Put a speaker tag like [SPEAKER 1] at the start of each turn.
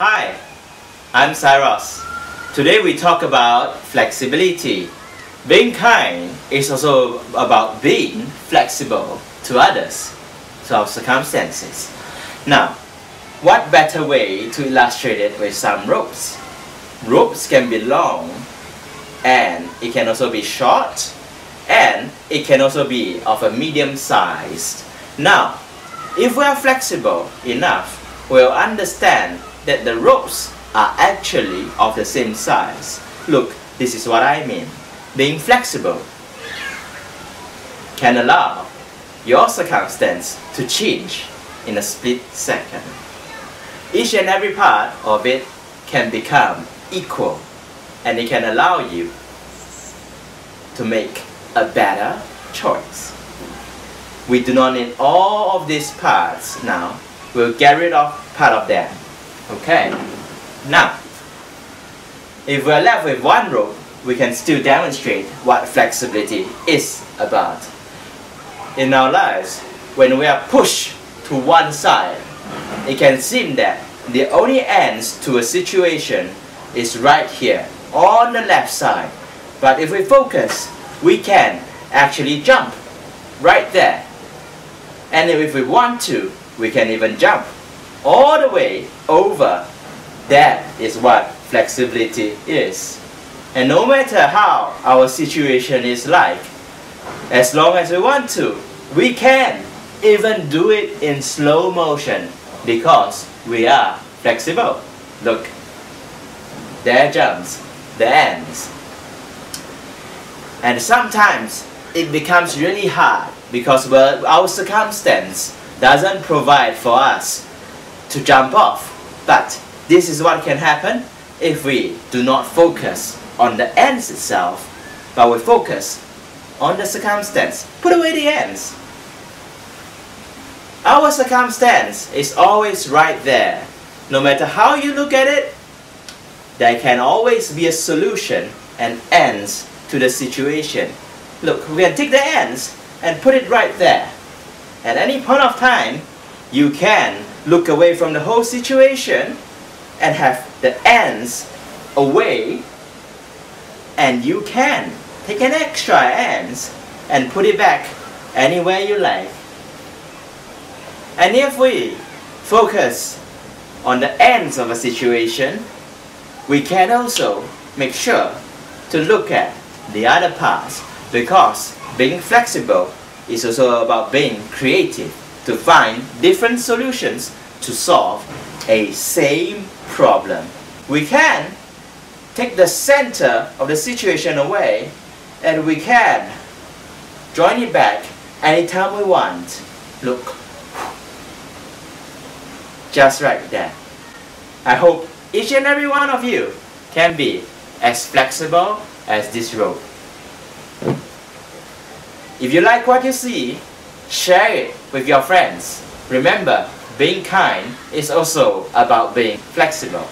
[SPEAKER 1] Hi, I'm Syros. Today we talk about flexibility. Being kind is also about being flexible to others, to our circumstances. Now, what better way to illustrate it with some ropes? Ropes can be long and it can also be short and it can also be of a medium size. Now, if we are flexible enough, we'll understand that the ropes are actually of the same size. Look, this is what I mean. Being flexible can allow your circumstance to change in a split second. Each and every part of it can become equal and it can allow you to make a better choice. We do not need all of these parts now. We'll get rid of part of them. Okay. Now, if we're left with one rope, we can still demonstrate what flexibility is about. In our lives, when we are pushed to one side, it can seem that the only ends to a situation is right here, on the left side. But if we focus, we can actually jump right there. And if we want to, we can even jump all the way over. That is what flexibility is. And no matter how our situation is like, as long as we want to, we can even do it in slow motion because we are flexible. Look, there jumps the ends. And sometimes it becomes really hard because well, our circumstance doesn't provide for us to jump off. But this is what can happen if we do not focus on the ends itself, but we focus on the circumstance. Put away the ends. Our circumstance is always right there. No matter how you look at it, there can always be a solution and ends to the situation. Look, we can take the ends and put it right there. At any point of time, you can look away from the whole situation and have the ends away and you can take an extra ends and put it back anywhere you like. And if we focus on the ends of a situation, we can also make sure to look at the other parts because being flexible is also about being creative to find different solutions to solve a same problem. We can take the center of the situation away and we can join it back anytime we want. Look, just right there. I hope each and every one of you can be as flexible as this rope. If you like what you see, share it with your friends. Remember, being kind is also about being flexible.